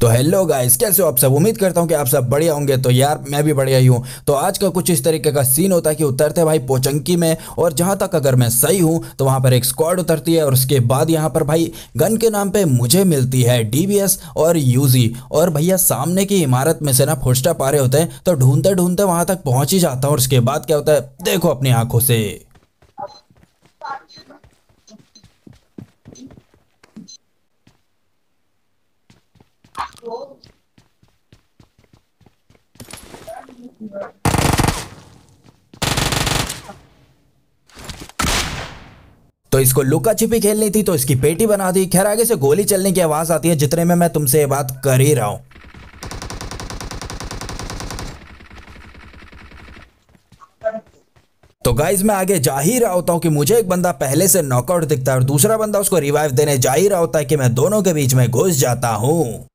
तो hello guys कैसे हो आप सब? उम्मीद करता हूँ कि आप सब बढ़िया होंगे। तो यार, मैं भी बढ़िया ही हूँ। तो आज का कुछ इस तरीके का सीन होता है कि उतरते भाई पोचंकी में, और जहाँ तक अगर मैं सही हूँ तो वहाँ पर एक स्क्वाड उतरती है, और उसके बाद यहाँ पर भाई गन के नाम पे मुझे मिलती है डीबीएस और यूजी और भैया, सामने की इमारत में से ना फुटस्टेप आ रहे होते हैं तो ढूंढते ढूंढते वहाँ तक पहुँच ही जाता हूँ, और उसके बाद क्या होता है? देखो अपनी आँखों से। तो इसको लुका छिपी खेलनी थी तो इसकी पेटी बना दी। खैर, आगे से गोली चलने की आवाज़ आती है, जितने में मैं तुमसे ये बात कर ही रहा हूँ। तो गाइज़ मैं आगे जा ही रहा होता हूँ कि मुझे एक बंदा पहले से नॉकआउट दिखता है और दूसरा बंदा उसको रिवाइव देने जा ही रहा होता है कि मैं दोनों के बीच में घुस जाता हूँ।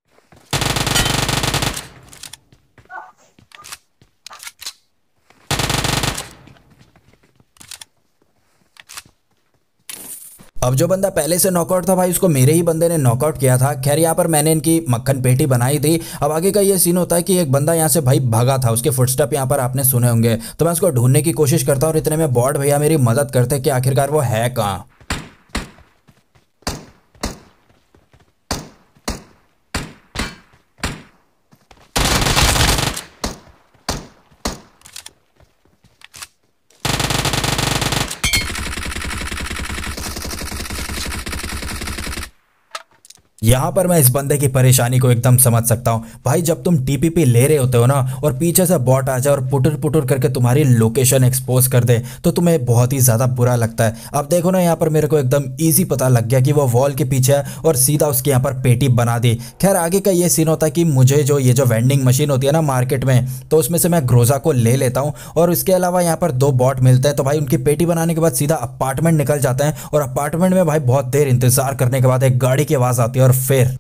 अब जो बंदा पहले से नॉकआउट था भाई, उसको मेरे ही बंदे ने नॉकआउट किया था। खैर, यहाँ पर मैंने इनकी मक्खन पेटी बनाई थी। अब आगे का ये सीन होता है कि एक बंदा यहाँ से भाई भागा था। उसके फुटस्टेप यहाँ पर आपने सुने होंगे। तो मैं उसको ढूँढने की कोशिश करता हूँ और इतने में बॉड भैया मेरी मदद करते कि आखिरकार वो है कहाँ। यहाँ पर मैं इस बंदे की परेशानी को एकदम समझ सकता हूँ। भाई, जब तुम टीपीपी ले रहे होते हो ना, और पीछे से बॉट आ जाए और पुटुर पुटुर करके तुम्हारी लोकेशन एक्सपोज कर दे तो तुम्हें बहुत ही ज़्यादा बुरा लगता है। अब देखो ना, यहाँ पर मेरे को एकदम ईजी पता लग गया कि वो वॉल के पीछे है और सीधा उसकी यहाँ पर पेटी बना दी। खैर, आगे का ये सीन होता है कि मुझे जो, ये जो वेंडिंग मशीन होती है ना मार्केट में तो उसमें से मैं ग्रोजा को ले लेता हूँ और उसके अलावा यहाँ पर दो बॉट मिलते हैं तो भाई उनकी पेटी बनाने के बाद सीधा अपार्टमेंट निकल जाते हैं और अपार्टमेंट में भाई बहुत देर इंतज़ार करने के बाद एक गाड़ी की आवाज़ आती है और फिर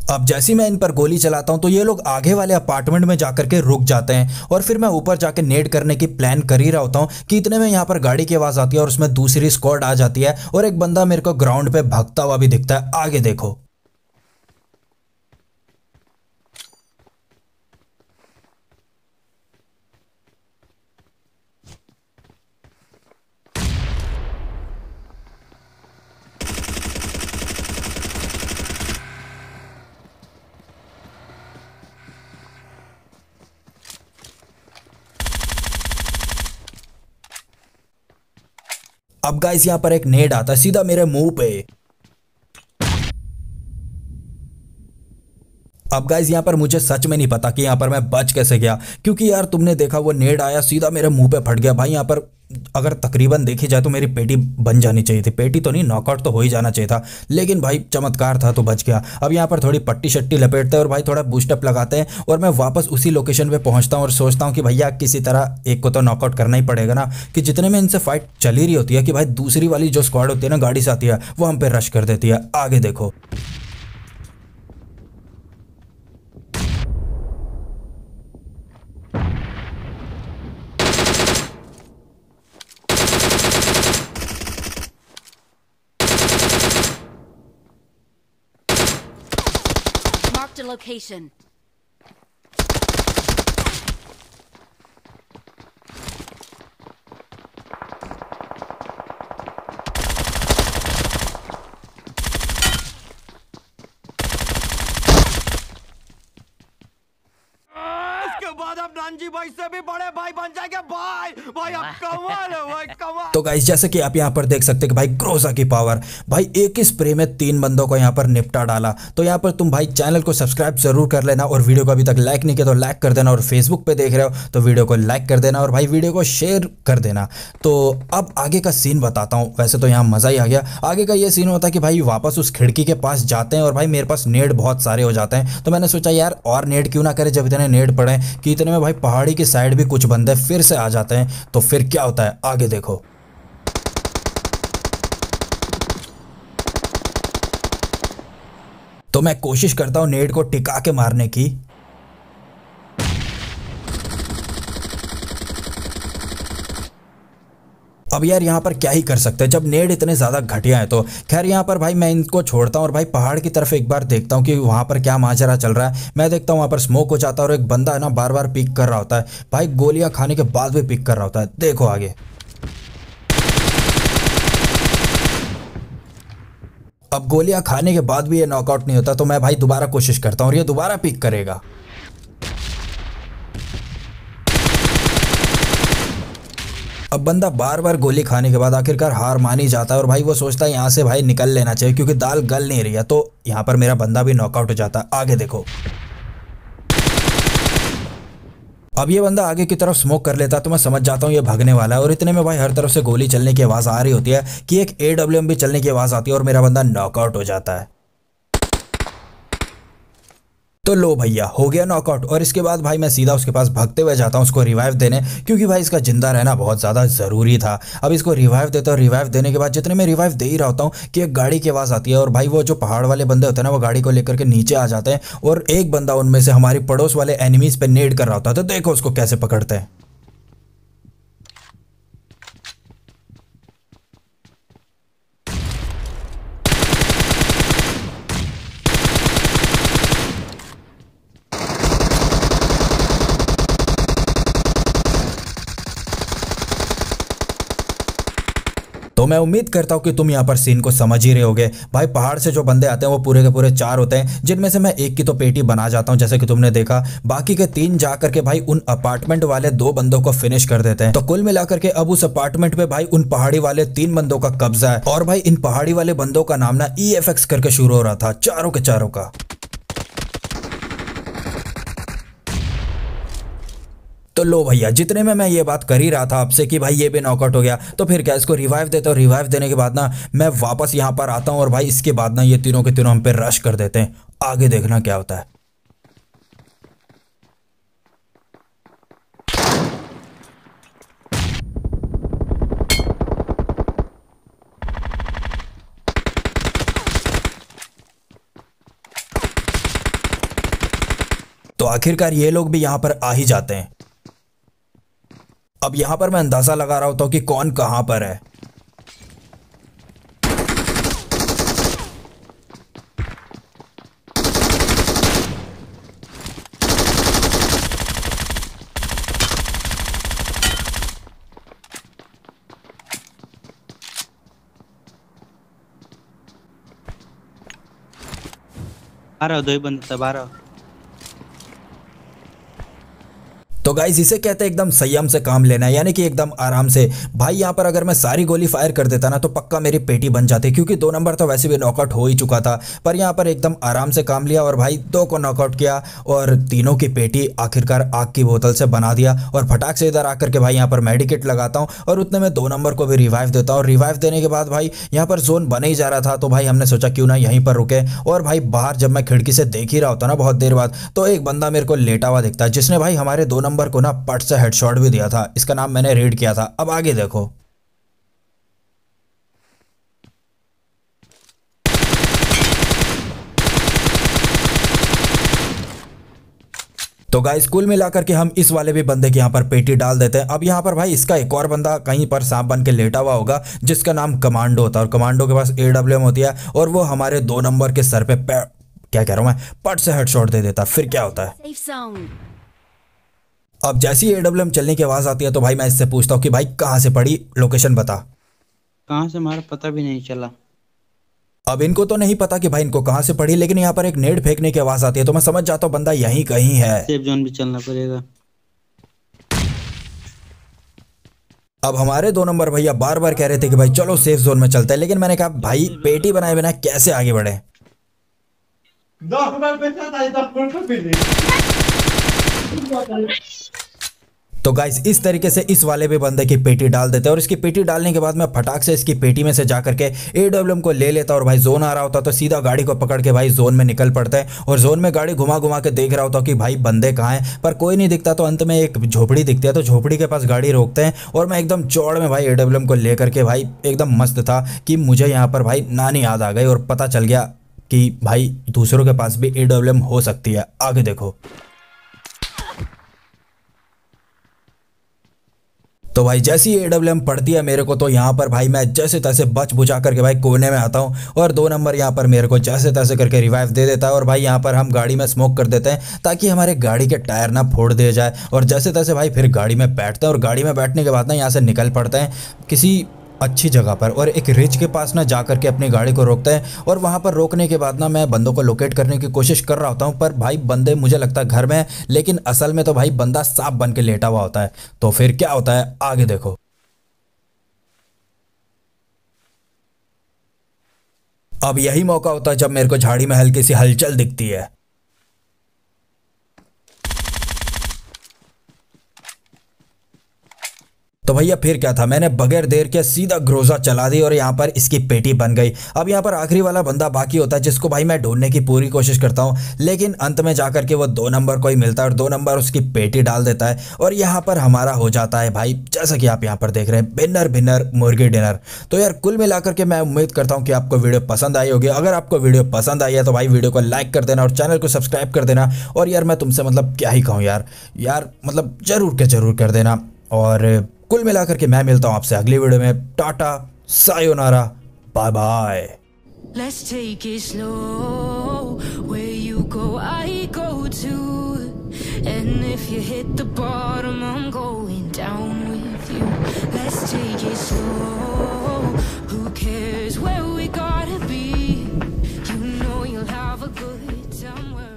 अब जैसे मैं इन पर गोली चलाता हूँ तो ये लोग आगे वाले अपार्टमेंट में जाकर के रुक जाते हैं और फिर मैं ऊपर जाके नेट करने की प्लान कर ही रहा होता हूँ कि इतने में यहाँ पर गाड़ी की आवाज़ आती है और उसमें दूसरी स्क्वाड आ जाती है और एक बंदा मेरे को ग्राउंड पे भगता हुआ भी दिखता है। आगे देखो। अब गाइस यहाँ पर एक नेड आता है, सीधा मेरे मुँह पे। अब गाइज़ यहाँ पर मुझे सच में नहीं पता कि यहाँ पर मैं बच कैसे गया, क्योंकि यार तुमने देखा वो नेड आया, सीधा मेरे मुँह पे फट गया। भाई, यहाँ पर अगर तकरीबन देखी जाए तो मेरी पेटी बन जानी चाहिए थी। पेटी तो नहीं नॉकआउट तो हो ही जाना चाहिए था। लेकिन भाई चमत्कार था तो बच गया। अब यहाँ पर थोड़ी पट्टी शट्टी लपेटते हैं और भाई थोड़ा बूस्टअप लगाते हैं और मैं वापस उसी लोकेशन पे पहुँचता हूँ और सोचता हूँ कि भैया किसी तरह एक को तो नॉकआउट करना ही पड़ेगा ना। कि जितने में इनसे फाइट चली रही होती है कि भाई दूसरी वाली जो स्क्वाड होती है ना गाड़ी से आती है, वो हम पे रश कर देती है। आगे देखो। Location. बाद अब नानजी भाई से भी बड़े भाई बन जाएँगे भाई भाई अब कमाल है भाई तो गाइस जैसे कि आप यहाँ पर देख सकते हैं कि भाई क्रोजा की पावर भाई एक ही स्प्रे में तीन बंदों को यहाँ पर निपटा डाला। तो यहाँ पर तुम भाई चैनल को सब्सक्राइब ज़रूर कर लेना और वीडियो को अभी तक लाइक नहीं किया तो लाइक कर देना और फेसबुक पे देख रहे हो तो वीडियो को लाइक कर देना और भाई वीडियो को शेयर कर देना। तो अब आगे का सीन बताता हूँ। वैसे तो यहाँ मज़ा ही आ गया। आगे का ये सीन होता है कि भाई वापस उस खिड़की के पास जाते हैं और भाई मेरे पास नेट बहुत सारे हो जाते हैं। तो मैंने सोचा, यार, और नेट क्यों ना करे जब इतने नेट पड़े कि इतने में भाई पहाड़ी की साइड भी कुछ बंदे फिर से आ जाते हैं। तो फिर क्या होता है? आगे देखो। तो मैं कोशिश करता हूँ नेड को टिका के मारने की। अब यार यहाँ पर क्या ही कर सकते हैं? जब नेड इतने ज़्यादा घटिया है तो। खैर यहाँ पर भाई मैं इनको छोड़ता हूँ और भाई पहाड़ की तरफ़ एक बार देखता हूँ कि वहाँ पर क्या माजरा चल रहा है। मैं देखता हूँ वहाँ पर स्मोक हो जाता है और एक बंदा है ना बार बार पिक कर रहा होता है। भाई गोलियाँ खाने के बाद भी पिक कर रहा होता है। देखो आगे। अब गोलियाँ खाने के बाद भी ये नॉकआउट नहीं होता तो मैं भाई दोबारा कोशिश करता हूँ और ये दोबारा पिक करेगा। अब बंदा बार बार गोली खाने के बाद आखिरकार हार मान ही जाता है और भाई वो सोचता है यहाँ से भाई निकल लेना चाहिए, क्योंकि दाल गल नहीं रही है तो यहाँ पर मेरा बंदा भी नॉकआउट हो जाता है। आगे देखो। अब ये बंदा आगे की तरफ़ स्मोक कर लेता तो मैं समझ जाता हूँ ये भागने वाला है। और इतने में भाई हर तरफ़ से गोली चलने की आवाज़ आ रही होती है कि एक ए डब्ल्यू भी चलने की आवाज़ आती है और मेरा बंदा नॉकआउट हो जाता है। तो लो भैया, हो गया नॉकआउट और इसके बाद भाई मैं सीधा उसके पास भागते हुए जाता हूँ उसको रिवाइव देने, क्योंकि भाई इसका ज़िंदा रहना बहुत ज़्यादा ज़रूरी था। अब इसको रिवाइव देता हूँ रिवाइव देने के बाद जितने मैं रिवाइव दे ही रहा होता हूँ कि एक गाड़ी की आवाज़ आती है और भाई वो जो पहाड़ वाले बंदे होते हैं ना, वो गाड़ी को लेकर के नीचे आ जाते हैं और एक बंदा उनमें से हमारी पड़ोस वाले एनिमीज पर नेड कर रहा होता है। तो देखो उसको कैसे पकड़ते हैं। मैं उम्मीद करता हूँ कि तुम यहाँ पर सीन को समझ ही रहे होगे। भाई, पहाड़ से जो बंदे आते हैं, वो पूरे के पूरे चार होते हैं, जिनमें से मैं एक की तो पेटी बना जाता हूँ, जैसे कि तुमने देखा। बाकी के तीन जा करके भाई उन अपार्टमेंट वाले दो बंदों को फिनिश कर देते हैं। तो कुल मिलाकर के अब उस अपार्टमेंट में भाई उन पहाड़ी वाले तीन बंदों का कब्जा है। और भाई इन पहाड़ी वाले बंदों का नाम ना ई करके शुरू हो रहा था, चारों के चारों का। तो लो भैया, जितने में मैं ये बात कर ही रहा था आपसे कि भाई ये भी नॉकआउट हो गया तो फिर क्या इसको रिवाइव देता हूँ? रिवाइव देने के बाद ना, मैं वापस यहाँ पर आता हूँ और भाई इसके बाद ना ये तीनों के तीनों हम पे रश कर देते हैं। आगे देखना क्या होता है। तो आखिरकार ये लोग भी यहाँ पर आ ही जाते हैं। अब यहाँ पर मैं अंदाज़ा लगा रहा होता हूँ कि कौन कहाँ पर है। आ रहा दो ही बंदे तब आ रहा हो तो गाइज़ इसे कहते हैं एकदम संयम से काम लेना यानी कि एकदम आराम से, भाई यहाँ पर अगर मैं सारी गोली फायर कर देता ना तो पक्का मेरी पेटी बन जाती, क्योंकि दो नंबर तो वैसे भी नॉकआउट हो ही चुका था, पर यहाँ पर एकदम आराम से काम लिया और भाई दो को नॉकआउट किया और तीनों की पेटी आखिरकार आग की बोतल से बना दिया और फटाक से इधर आकर के भाई यहाँ पर मेडिकेट लगाता हूँ और उतने में दो नंबर को भी रिवाइव देता हूँ। रिवाइव देने के बाद भाई यहाँ पर जोन बने ही जा रहा था तो भाई हमने सोचा क्यों ना यहीं पर रुके और भाई बाहर जब मैं खिड़की से देख ही रहा होता ना बहुत देर बाद तो एक बंदा मेरे को लेटा हुआ दिखता है जिसने भाई हमारे दो नंबर को ना पट से हेडशॉट भी दिया था। इसका नाम मैंने रीड किया था। अब आगे देखो। तो गाइस कुल मिलाकर के हम इस वाले भी बंदे के यहाँ पर पेटी डाल देते हैं। अब यहाँ पर भाई, इसका एक और बंदा कहीं पर सांप बन के लेटा हुआ होगा, जिसका नाम कमांडो होता है। और कमांडो के पास ए होती है और वो हमारे दो नंबर के सर पे पे क्या कह रहा हूँ मैं? पट से हेडशॉट दे देता। फिर क्या होता है. अब जैसी ए चलने की आवाज़ आती है तो भाई मैं इससे पूछता हूँ कि भाई कहाँ से पड़ी लोकेशन बता। कहाँ से? हमारा पता भी नहीं चला। अब इनको तो नहीं पता कि भाई इनको कहाँ से पड़ी लेकिन यहाँ पर एक नेट फेंकने की आवाज़ आती है तो मैं समझ जाता हूँ बंदा यहीं कहीं है। सेफ़ जोन भी चलना पड़ेगा। अब हमारे दो नंबर भैया बार बार कह रहे थे कि भाई चलो सेफ़ जोन में चलते हैं लेकिन मैंने कहा भाई पेटी बनाए बिना कैसे आगे बढ़े? तो गाइस इस तरीके से इस वाले भी बंदे की पेटी डाल देते हैं और इसकी पेटी डालने के बाद मैं फटाक से इसकी पेटी में से जा करके AWM को ले लेता और भाई जोन आ रहा होता तो सीधा गाड़ी को पकड़ के भाई जोन में निकल पड़ता है और जोन में गाड़ी घुमा घुमा के देख रहा होता कि भाई बंदे कहाँ हैं, पर कोई नहीं दिखता तो अंत में एक झोपड़ी दिखती है। तो झोपड़ी के पास गाड़ी रोकते हैं और मैं एकदम चौड़ में भाई ए को लेकर के भाई एकदम मस्त था कि मुझे यहाँ पर भाई नानी याद आ गई और पता चल गया कि भाई दूसरों के पास भी AWM हो सकती है। आगे देखो। तो भाई, जैसी ए डब्ल्यू एम पड़ती है मेरे को तो यहाँ पर भाई मैं जैसे तैसे बच बुझा करके भाई कोने में आता हूँ और दो नंबर यहाँ पर मेरे को जैसे तैसे करके रिवाइव दे देता है और भाई यहाँ पर हम गाड़ी में स्मोक कर देते हैं ताकि हमारे गाड़ी के टायर ना फोड़ दिए जाए और जैसे तैसे भाई फिर गाड़ी में बैठते हैं और गाड़ी में बैठने के बाद ना यहाँ से निकल पड़ते हैं। किसी अच्छी जगह पर। और एक रिच के पास ना जा करके अपनी गाड़ी को रोकते हैं और वहाँ पर रोकने के बाद ना मैं बंदों को लोकेट करने की कोशिश कर रहा होता हूँ, पर भाई बंदे मुझे लगता है घर में लेकिन असल में तो भाई बंदा सांप बन के लेटा हुआ होता है। तो फिर क्या होता है? आगे देखो। अब यही मौका होता है जब मेरे को झाड़ी में हल्की सी हलचल दिखती है। तो भैया फिर क्या था? मैंने बगैर देर के सीधा ग्रोजा चला दी और यहाँ पर इसकी पेटी बन गई। अब यहाँ पर आखिरी वाला बंदा बाकी होता है, जिसको भाई मैं ढूँढने की पूरी कोशिश करता हूँ, लेकिन अंत में जाकर के वो दो नंबर को ही मिलता है और दो नंबर उसकी पेटी डाल देता है और यहाँ पर हमारा हो जाता है भाई, जैसा कि आप यहाँ पर देख रहे हैं बिनर बिनर मुर्गी डिनर। तो यार कुल मिलाकर के मैं उम्मीद करता हूँ कि आपको वीडियो पसंद आई होगी। अगर आपको वीडियो पसंद आई है तो भाई वीडियो को लाइक कर देना और चैनल को सब्सक्राइब कर देना और यार मैं तुमसे मतलब क्या ही कहूँ यार यार मतलब ज़रूर के ज़रूर कर देना और कुल मिलाकर के मैं मिलता हूँ आपसे अगली वीडियो में टाटा sayonara bye bye Let's take it slow. Where you go, I go too. And if you hit the bottom, I'm going down with you. Let's take it slow. Who cares where we gotta be? You know you'll have a good time.